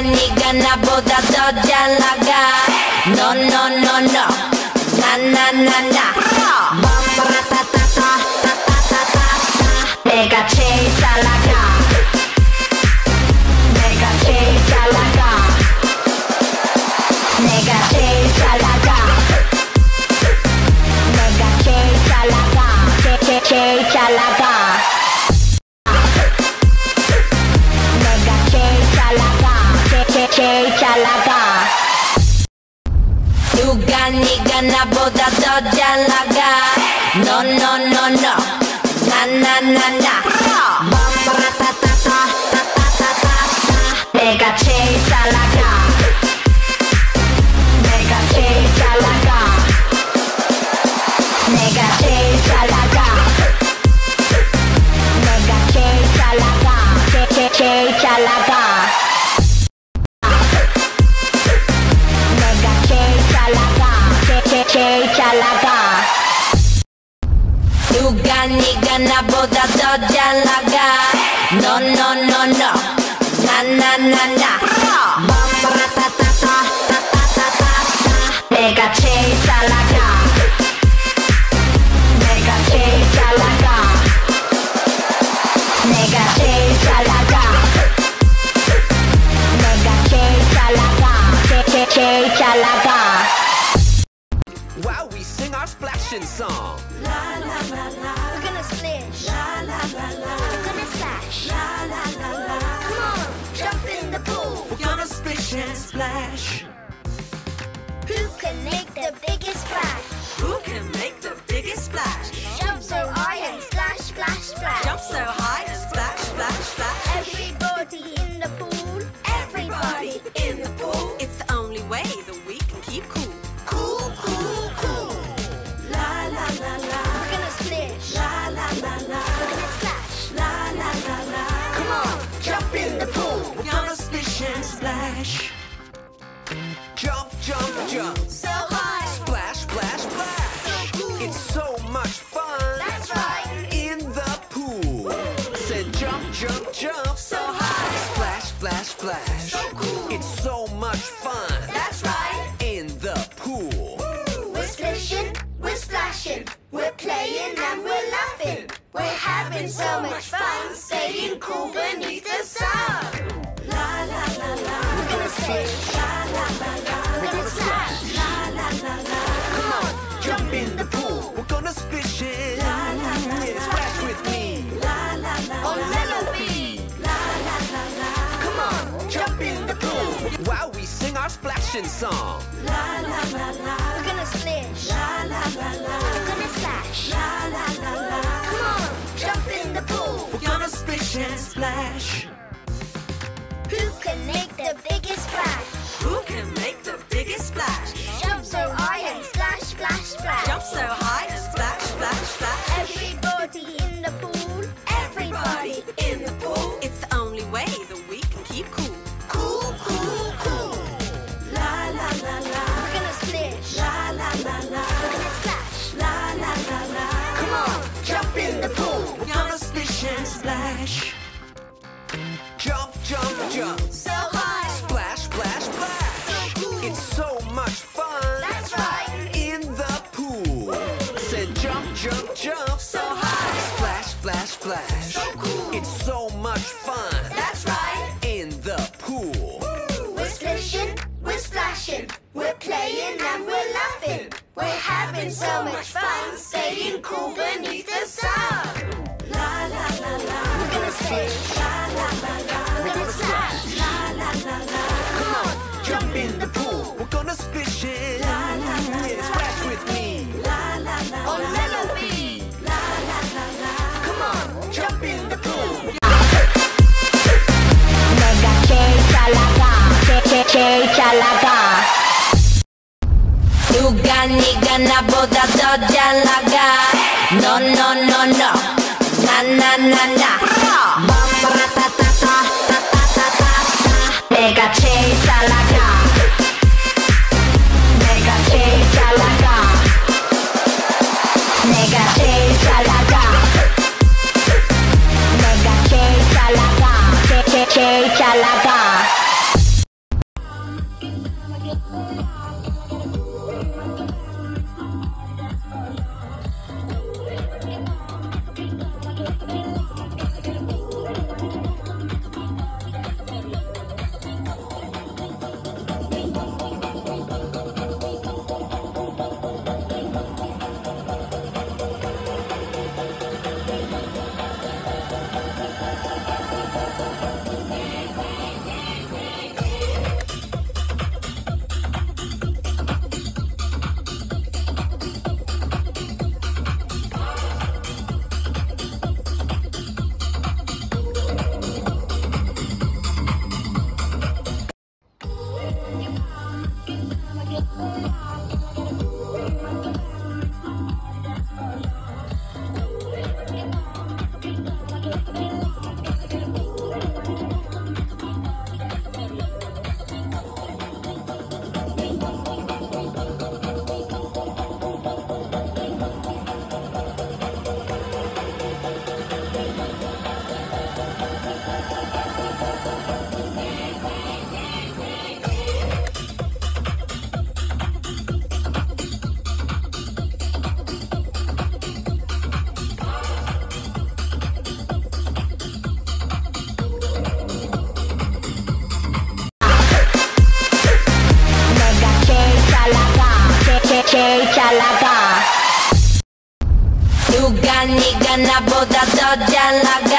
네가 나보다 더 잘 나가. No no. 나나나나. 내가 제일 잘 나가. 내가 제일 잘 나가. 내가 제일 잘 나가 네가 나보다 더 잘 나가. No no no 나나나나. 내가 제일 잘 나가 No no no no 나나나나 내가 제일 잘 나가 내가 제일 잘 나가 내가 제일 잘 나가 내가 제일 잘 나가 제, 제, 제일 잘 나가 While we sing our splashing song. We're gonna splish. We're gonna splash. Come on, jump in the pool. We're gonna splish and splash. Who can make the biggest splash? Who can make the biggest splash? Jump so high and splash, splash, splash. Jump so high and splash, splash, splash. Everybody in the pool. Everybody in and splash. Jump, jump, jump. So high. Splash, splash, splash. So cool. It's so much fun. That's right. In the pool. Said jump, jump, jump. So high. Splash, splash, splash. So cool. It's so much fun. Our splashing song. La la la la. We're gonna splish, La la la la. we're gonna splash. La la la la. Come on, jump in the pool. We're gonna splish and splash. Who can make the biggest splash? Who can make the biggest splash? Jump so high and splash, splash, splash. Jump so high splash. So cool. It's so much fun. That's right. In the pool. We're splishing, we're splashing, we're playing and we're laughing. We're having so much fun, staying cool beneath the sun. La la la la. We're gonna splish. La la la la. We're gonna splash. La la la la. Come on, jump in the pool. We're gonna splish 제일 잘 나가 누가 네가 나보다 더 잘 나가? No no no no 나보다 더 잘 나가.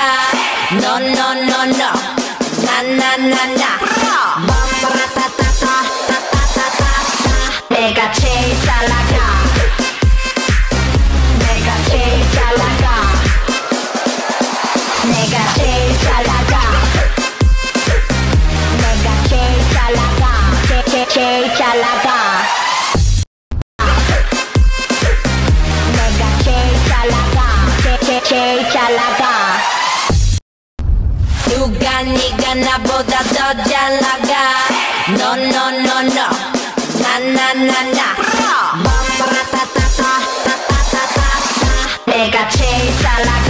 No no no no 나나나나. 내가 제일 잘 나가 나가 No no no no 나나나나. 내가 제일 잘 나가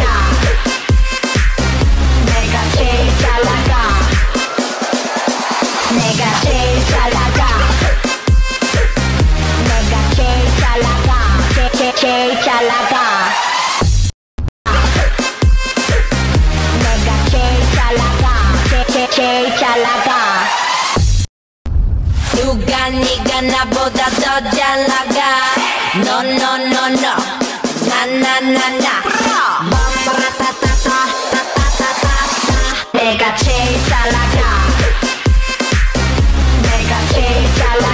나보다 더 잘 나가. No no no no. 나나나나. 내가 제일 잘 나가. 내가 제일 잘 나가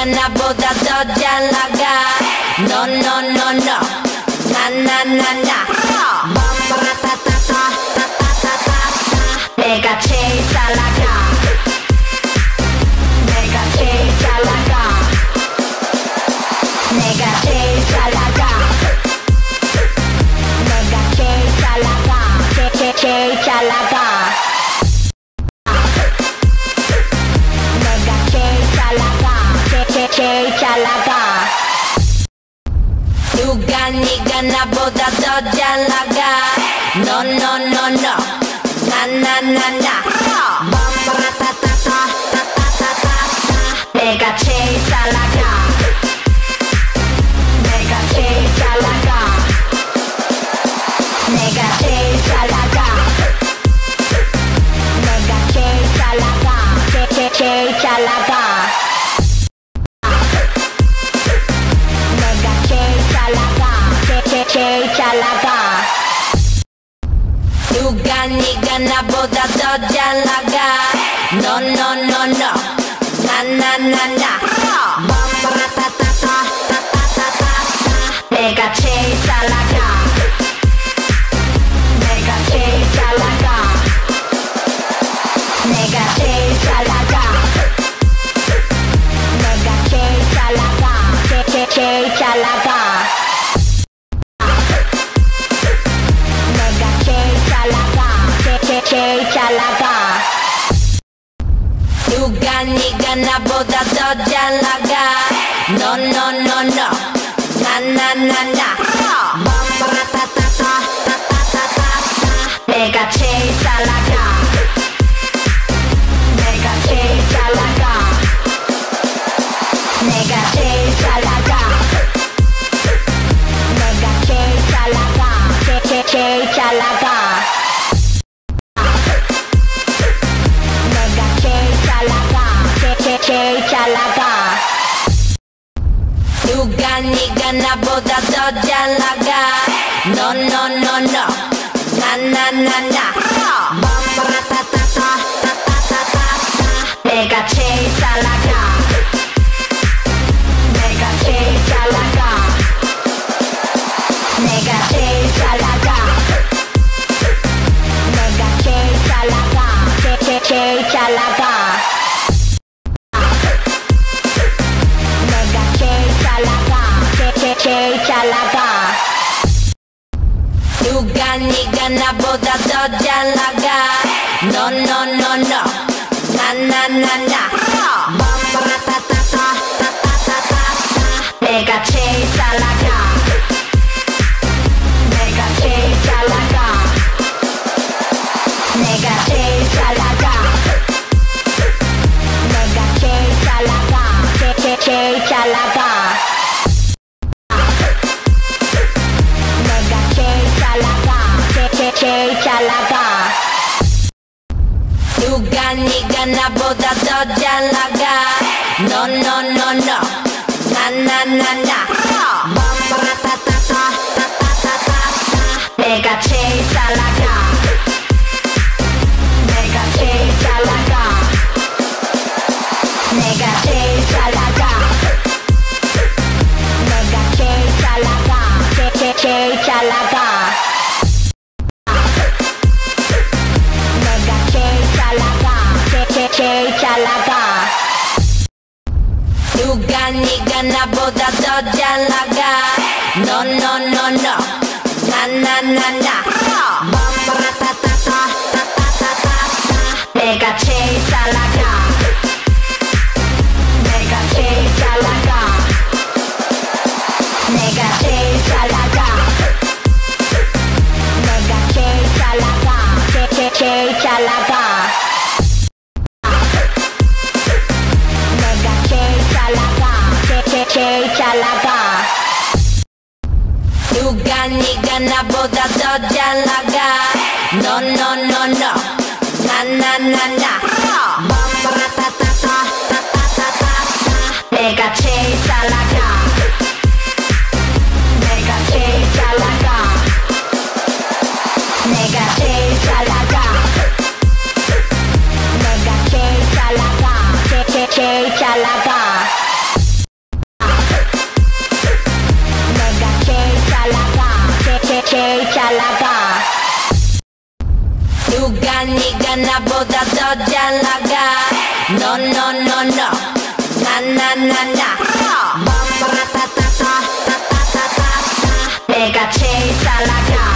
네가 나보다 더 잘 나가. No no no no 나나나나. 내가 제일 잘 나가 네가 나보다 더 잘 나가. No no no no. 나나나나. 내가 제일 No no no no 나나나나 내가 제일 잘 나가 내가 제일 잘 나가 내가 제일 잘 나가 내가 제일 잘 나가 제, 제, 제일 잘 나가 내가 제일 잘 나가 제, 제, 제일 잘 나가 네가 나보다 더 잘 나가. No no no no 나나나나. 내가 제일 잘 나가 네가 나보다 더 잘 나가. No no no no. 나나나나. 내가 제일 잘 나가 나보다 더 잘 나가. No no no no. 나나나나. 내가 네가 나보다 더 잘 나가? no 나나나나. 내가 제일 잘 나가 누가 네가 나보다 더 잘 나가. No no no no 나나나나. 내가 제일 잘 나가 나보다 더 잘 나가. No no no no. 나나나나. 내가 제일 잘 나가 네가 나보다 더 잘 나가. No no no 나나나나. 내가 제일 잘 나가